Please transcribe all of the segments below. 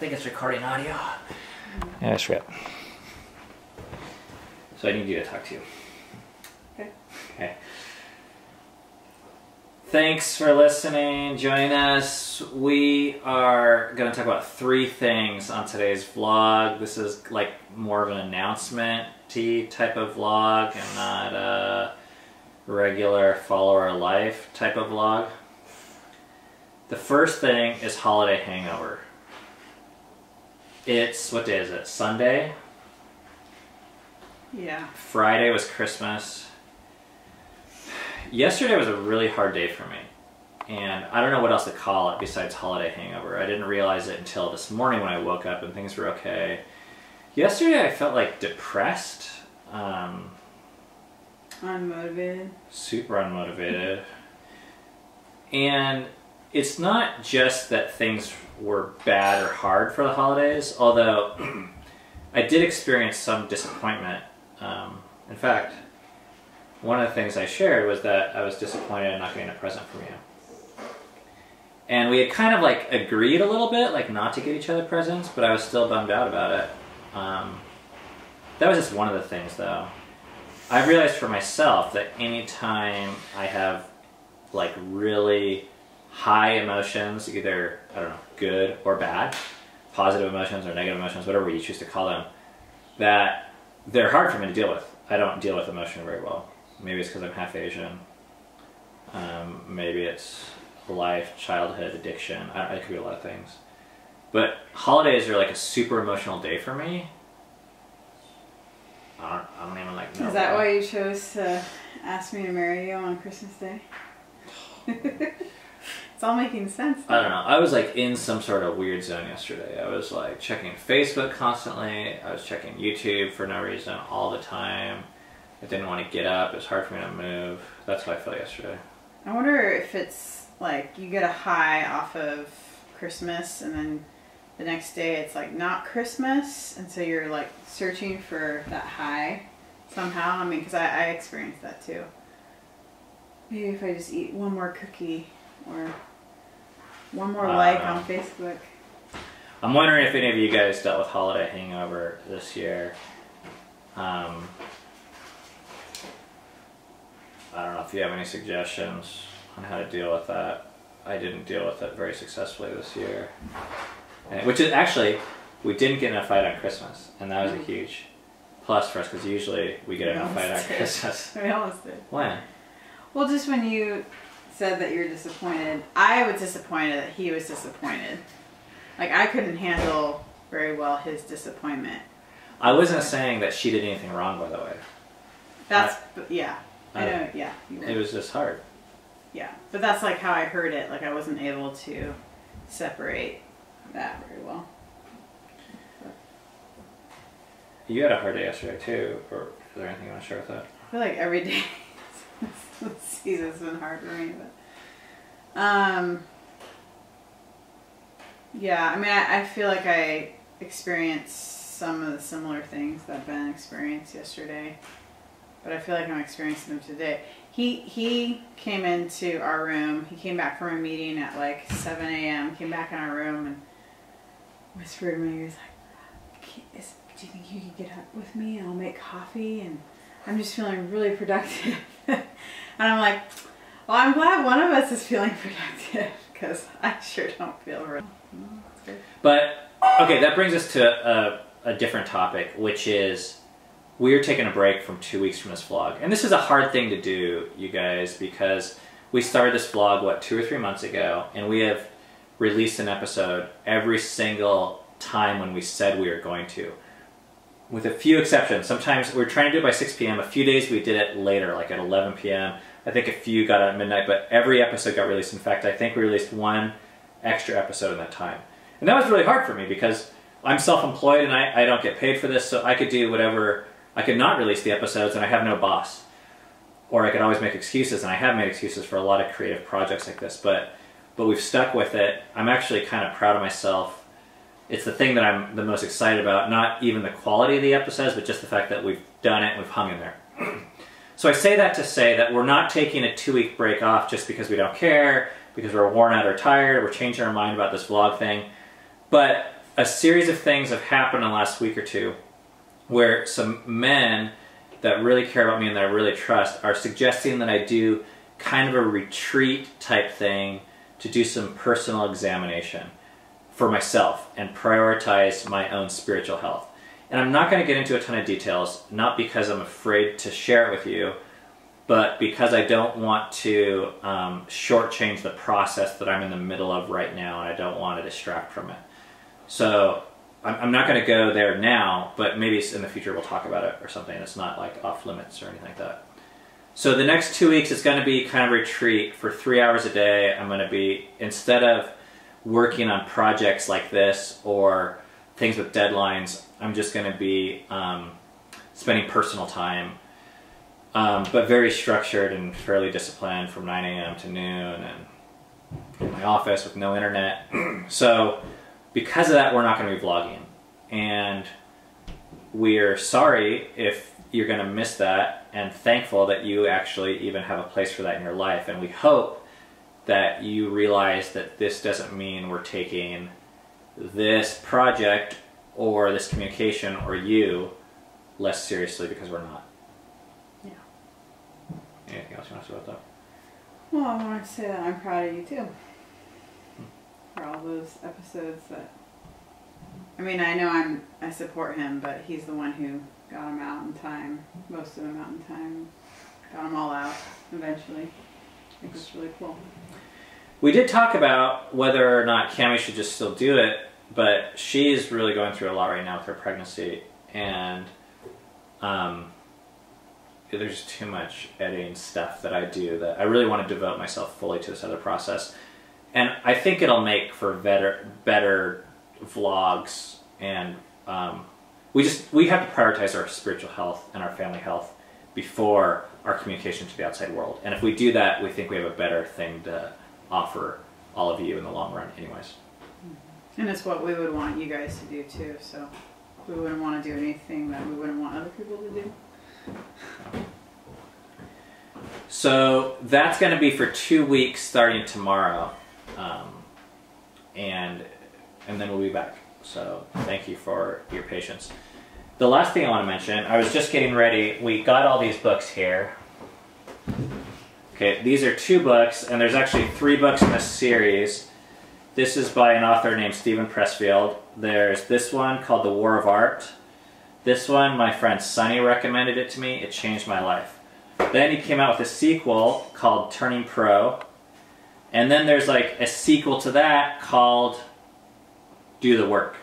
think it's recording audio. Yeah, I forget. So I need you to talk to you. Okay. Okay. Thanks for listening. Join us. We are going to talk about three things on today's vlog. This is like more of an announcement type of vlog and not a regular follow our life type of vlog. The first thing is holiday hangover. It's, what day is it? Sunday? Yeah. Friday was Christmas. Yesterday was a really hard day for me. And I don't know what else to call it besides holiday hangover. I didn't realize it until this morning when I woke up and things were okay. Yesterday I felt like depressed, um, Unmotivated. super unmotivated. And it's not just that things were bad or hard for the holidays, although I did experience some disappointment. Um, in fact, one of the things I shared was that I was disappointed in not getting a present from you. And we had kind of like agreed a little bit, like not to get each other presents, but I was still bummed out about it. Um, that was just one of the things, though. I've realized for myself that anytime I have like really high emotions, either, I don't know, good or bad, positive emotions or negative emotions, whatever you choose to call them, that they're hard for me to deal with. I don't deal with emotion very well. Maybe it's because I'm half Asian. Um, maybe it's life, childhood, addiction. I, it could be a lot of things. But holidays are like a super emotional day for me. I don't, I don't even like know Is that why. why you chose to ask me to marry you on Christmas Day? it's all making sense. I don't know. I was like in some sort of weird zone yesterday. I was like checking Facebook constantly. I was checking YouTube for no reason all the time. I didn't want to get up. It was hard for me to move. That's how I felt yesterday. I wonder if it's like you get a high off of Christmas and then the next day it's like not Christmas and so you're like searching for that high somehow. I mean, because I, I experienced that too. Maybe if I just eat one more cookie or one more I like on. Facebook. I'm wondering if any of you guys dealt with holiday hangover this year. Um, I don't know if you have any suggestions on how to deal with that. I didn't deal with it very successfully this year. And- which is actually, we didn't get in a fight on Christmas, and that was a huge plus for us because usually we get in a fight on. Christmas. We almost did. When? Well, just when you said that you're disappointed, I was disappointed that he was disappointed. Like I couldn't handle very well his disappointment. I wasn't saying that she did anything wrong, by the way. That's but yeah. I I- know. Yeah. You It was just hard. Yeah. But that's like how I heard it. Like I wasn't able to separate that very well. You had a hard day yesterday too, or is there anything you want to share with that? I feel like every day season's been hard for me, but um, yeah. I mean, I, I feel like I experienced some of the similar things that Ben experienced yesterday, but I feel like I'm experiencing them today. He he came into our room. He came back from a meeting at like 7 a.m. Came back in our room and whispered to me. He was like, "Do you think you could get up with me and I'll make coffee and." I'm just feeling really productive. and I'm like, well, I'm glad one of us is feeling productive because I sure don't feel real. But okay, that brings us to a, a different topic, which is we are taking a break from two weeks from this vlog, and this is a hard thing to do, you guys, because we started this vlog what two or three months ago, and we have released an episode every single time when we said we were going to. With a few exceptions. Sometimes we're trying to do it by 6 p.m. A few days we did it later, like at 11 p.m. I think a few got out at midnight, but every episode got released. In fact, I think we released one extra episode in that time. And that was really hard for me because I'm self-employed and I, I don't get paid for this, so I could do whatever. I could not release the episodes and I have no boss. Or I could always make excuses, and I have made excuses for a lot of creative projects like this, but but we've stuck with it. I'm actually kind of proud of myself. It's the thing that I'm the most excited about, not even the quality of the episodes, but just the fact that we've done it, we've hung in there. so I say that to say that we're not taking a two-week break off just because we don't care, because we're worn out or tired, we're changing our mind about this vlog thing. But a series of things have happened in the last week or two where some men that really care about me and that I really trust are suggesting that I do kind of a retreat type thing to do some personal examination for myself and prioritize my own spiritual health. And I'm not going to get into a ton of details, not because I'm afraid to share it with you, but because I don't want to um, shortchange the process that I'm in the middle of right now and I don't want to distract from it. So I'm not going to go there now, but maybe in the future we'll talk about it or something. It's not like off limits or anything like that. So the next two weeks is going to be kind of retreat for three hours a day. I'm going to be, instead of working on projects like this or things with deadlines, I'm just going to be um, spending personal time, um, but very structured and fairly disciplined from 9 a.m. to noon and in my office with no internet. so because of that, we're not going to be vlogging. And we're sorry if you're going to miss that and thankful that you actually even have a place for that in your life. And we hope that you realize that this doesn't mean we're taking this project or this communication or you less seriously because we're not. Yeah. Anything else you want to say about that? Well, I want to say that I'm proud of you too. Hmm. For all those episodes that. I mean, I know I'm. I support him, but he's the one who got him out in time. Most of them out in time. Got them all out eventually. I think it's really cool. We did talk about whether or not Cami should just still do it, but she's really going through a lot right now with her pregnancy, and um, there's too much editing stuff that I do that I really want to devote myself fully to this other process, and I think it'll make for better better vlogs, and um, we just we have to prioritize our spiritual health and our family health before our communication to the outside world, and if we do that, we think we have a better thing to offer all of you in the long run, anyways. And it's what we would want you guys to do too. So we wouldn't want to do anything that we wouldn't want other people to do. So that's going to be for two weeks starting tomorrow, um, and and then we'll be back. So thank you for your patience. The last thing I want to mention, I was just getting ready. We got all these books here. Okay, these are two books, and there's actually three books in this series. This is by an author named Steven Pressfield. There's this one called The War of Art. This one, my friend Sunny recommended it to me. It changed my life. Then he came out with a sequel called Turning Pro. And then there's like a sequel to that called Do the Work.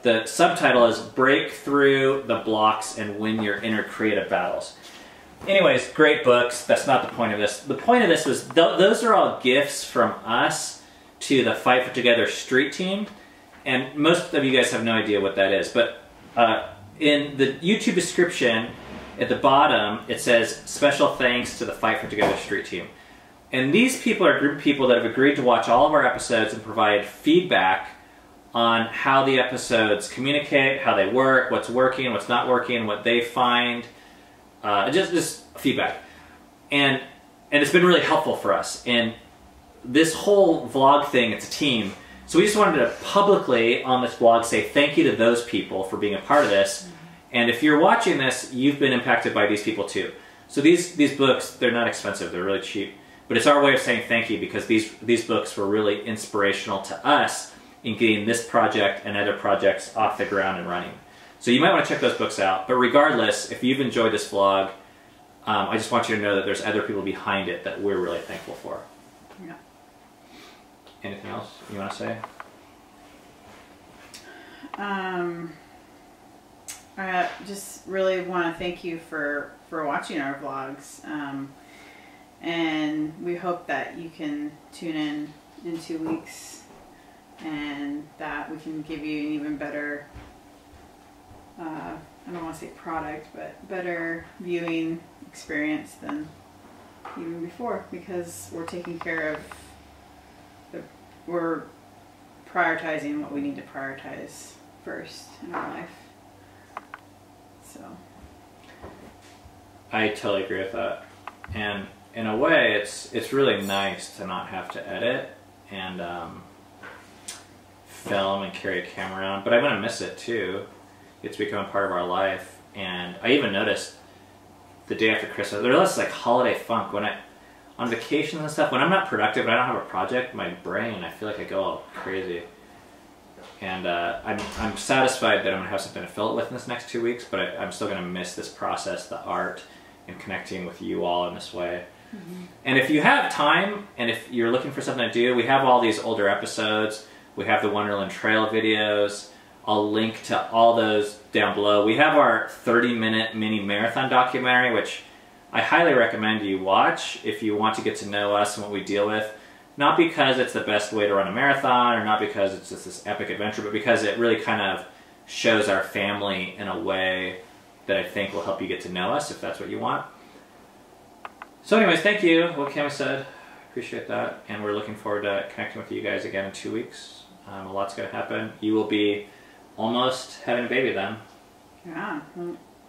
The subtitle is Break Through the Blocks and Win Your Inner Creative Battles. Anyways, great books. That's not the point of this. The point of this was th those are all gifts from us to the Fight for Together street team. And most of you guys have no idea what that is. But uh, in the YouTube description, at the bottom, it says, special thanks to the Fight for Together street team. And these people are a group of people that have agreed to watch all of our episodes and provide feedback on how the episodes communicate, how they work, what's working, what's not working, what they find, uh, just just feedback, and and it's been really helpful for us. And this whole vlog thing, it's a team. So we just wanted to publicly on this vlog say thank you to those people for being a part of this. Mm-hmm. And if you're watching this, you've been impacted by these people too. So these these books, they're not expensive, they're really cheap. But it's our way of saying thank you because these these books were really inspirational to us in getting this project and other projects off the ground and running. So you might want to check those books out. But regardless, if you've enjoyed this vlog, um, I just want you to know that there's other people behind it that we're really thankful for. Yeah. Anything else you want to say? Um, I just really want to thank you for, for watching our vlogs. Um, and we hope that you can tune in in two weeks and that we can give you an even better uh, I don't want to say product, but better viewing experience than even before because we're taking care of the, we're prioritizing what we need to prioritize first in our life. So. I totally agree with that. And in a way, it's it's really nice to not have to edit and um, film and carry a camera around, but I'm gonna miss it too. It's become a part of our life, and I even noticed the day after Christmas, there's less like holiday funk when I on vacations and stuff. When I'm not productive and I don't have a project, my brain I feel like I go all crazy. And uh, I'm I'm satisfied that I'm gonna have something to fill it with in this next two weeks, but I, I'm still gonna miss this process, the art, and connecting with you all in this way. And if you have time and if you're looking for something to do, we have all these older episodes. We have the Wonderland Trail videos. I'll link to all those down below. We have our 30 minute mini marathon documentary, which I highly recommend you watch if you want to get to know us and what we deal with. Not because it's the best way to run a marathon or not because it's just this epic adventure, but because it really kind of shows our family in a way that I think will help you get to know us if that's what you want. So, anyways, thank you. What Cami said, appreciate that, and we're looking forward to connecting with you guys again in two weeks. Um, a lot's going to happen. You will be almost having a baby then. Yeah,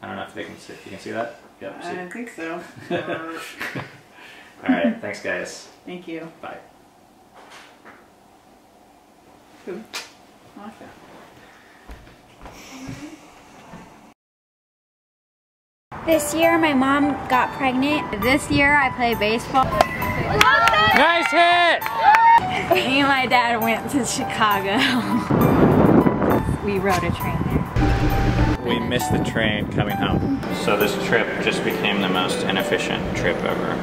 I don't know if they can see. You can see that. Yep. I See. don't think so. Uh, All right. Thanks, guys. Thank you. Bye. Good. I. This year, my mom got pregnant. This year I play baseball. Nice hit. Me and my dad went to Chicago. we rode a train there. We missed the train coming home. So this trip just became the most inefficient trip ever.